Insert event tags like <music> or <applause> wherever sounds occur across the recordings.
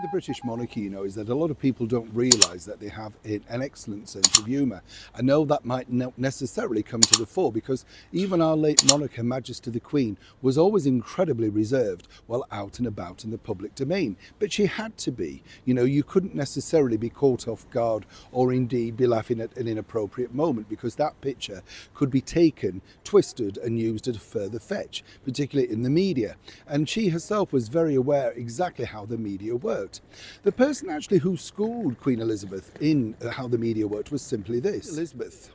with the British monarchy, you know, is that a lot of people don't realise that they have an excellent sense of humour. I know that might not necessarily come to the fore because even our late monarch, Her Majesty the Queen, was always incredibly reserved while out and about in the public domain. But she had to be. You know, you couldn't necessarily be caught off guard or indeed be laughing at an inappropriate moment because that picture could be taken, twisted, and used at a further fetch, particularly in the media. And she herself was very aware exactly how the media worked The person actually who schooled Queen Elizabeth in uh, how the media worked was simply this. Elizabeth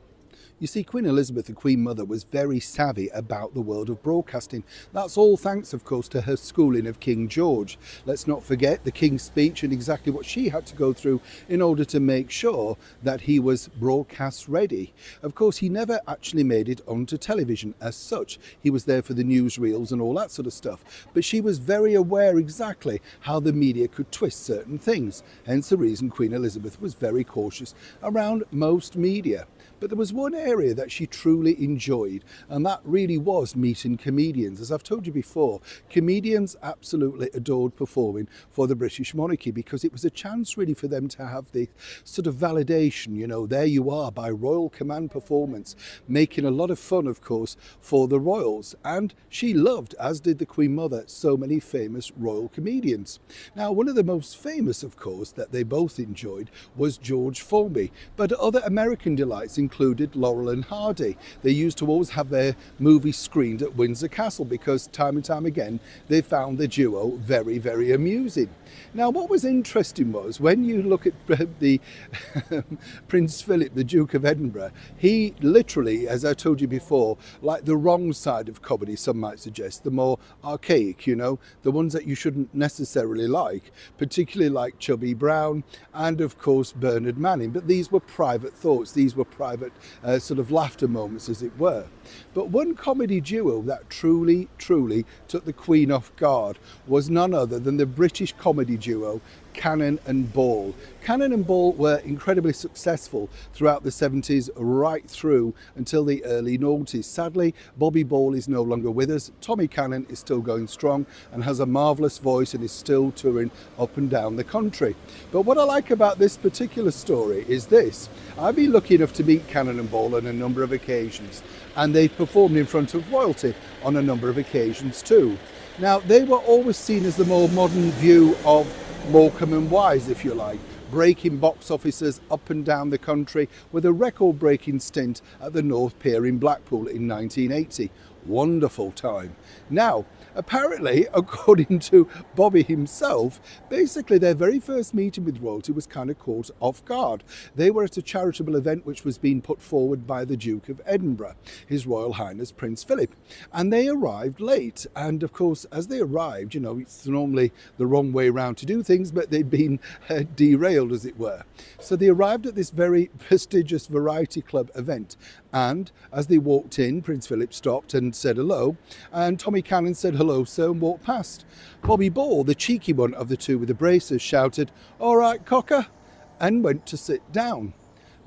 you see, Queen Elizabeth, the Queen Mother, was very savvy about the world of broadcasting. That's all thanks, of course, to her schooling of King George. Let's not forget the King's speech and exactly what she had to go through in order to make sure that he was broadcast ready. Of course, he never actually made it onto television as such. He was there for the newsreels and all that sort of stuff. But she was very aware exactly how the media could twist certain things. Hence the reason Queen Elizabeth was very cautious around most media. But there was one area that she truly enjoyed, and that really was meeting comedians. As I've told you before, comedians absolutely adored performing for the British monarchy because it was a chance really for them to have the sort of validation, you know, there you are by royal command performance, making a lot of fun, of course, for the royals. And she loved, as did the Queen Mother, so many famous royal comedians. Now, one of the most famous, of course, that they both enjoyed was George Formby, but other American delights included Laurel and Hardy. They used to always have their movie screened at Windsor Castle because time and time again they found the duo very, very amusing. Now, what was interesting was when you look at <laughs> the <laughs> Prince Philip, the Duke of Edinburgh, he literally, as I told you before, like the wrong side of comedy, some might suggest, the more archaic, you know, the ones that you shouldn't necessarily like, particularly like Chubby Brown and, of course, Bernard Manning. But these were private thoughts, these were private private uh, sort of laughter moments, as it were. But one comedy duo that truly, truly took the Queen off guard was none other than the British comedy duo Cannon and Ball. Cannon and Ball were incredibly successful throughout the 70s right through until the early 90s. Sadly, Bobby Ball is no longer with us. Tommy Cannon is still going strong and has a marvellous voice and is still touring up and down the country. But what I like about this particular story is this. I've been lucky enough to meet Cannon and Ball on a number of occasions and they've performed in front of royalty on a number of occasions too. Now, they were always seen as the more modern view of Morecambe and Wise, if you like, breaking box offices up and down the country with a record breaking stint at the North Pier in Blackpool in 1980. Wonderful time. Now, apparently, <laughs> according to Bobby himself, basically their very first meeting with royalty was kind of caught off guard. They were at a charitable event which was being put forward by the Duke of Edinburgh, His Royal Highness Prince Philip. And they arrived late. And of course, as they arrived, you know, it's normally the wrong way around to do things, but they'd been <laughs> uh, derailed, as it were. So they arrived at this very <laughs> prestigious variety club event. And as they walked in, Prince Philip stopped and said hello. And Tommy Cannon said hello so and walked past. Bobby Ball, the cheeky one of the two with the braces, shouted, All right, cocker, and went to sit down.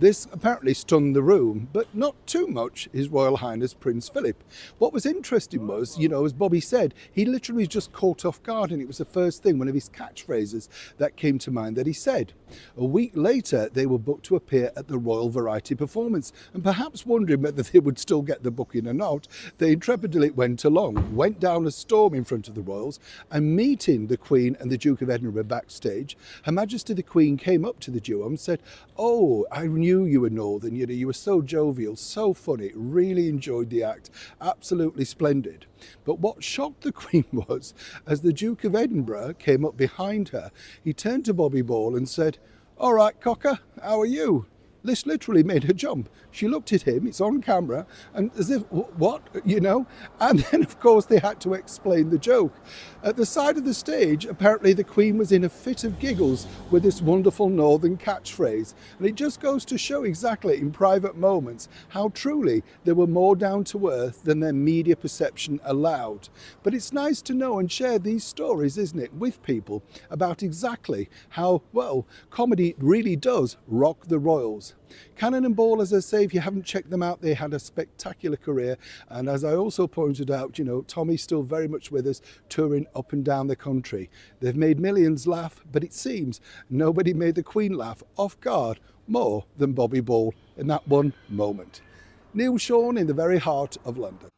This apparently stunned the room, but not too much, His Royal Highness Prince Philip. What was interesting was, you know, as Bobby said, he literally just caught off guard, and it was the first thing, one of his catchphrases that came to mind that he said. A week later, they were booked to appear at the Royal Variety Performance, and perhaps wondering whether they would still get the booking or not, they intrepidly went along, went down a storm in front of the Royals, and meeting the Queen and the Duke of Edinburgh backstage, Her Majesty the Queen came up to the duo and said, Oh, I knew knew you were Northern. You know, you were so jovial, so funny. Really enjoyed the act. Absolutely splendid. But what shocked the <laughs> Queen was, as the Duke of Edinburgh came up behind her, he turned to Bobby Ball and said, All right, Cocker, how are you? This literally made her jump. She looked at him, it's on camera, and as if, what, <laughs> you know? And then, of course, they had to explain the joke. At the side of the stage, apparently the Queen was in a fit of giggles with this wonderful Northern catchphrase. And it just goes to show exactly in private moments how truly they were more down to earth than their media perception allowed. But it's nice to know and share these stories, isn't it, with people about exactly how, well, comedy really does rock the royals. Cannon and Ball, as I say, if you haven't checked them out, they had a spectacular career. And as I also pointed out, you know, Tommy's still very much with us, touring up and down the country. They've made millions laugh, but it seems nobody made the Queen laugh off guard more than Bobby Ball in that one moment. Neil Sean in the very heart of London.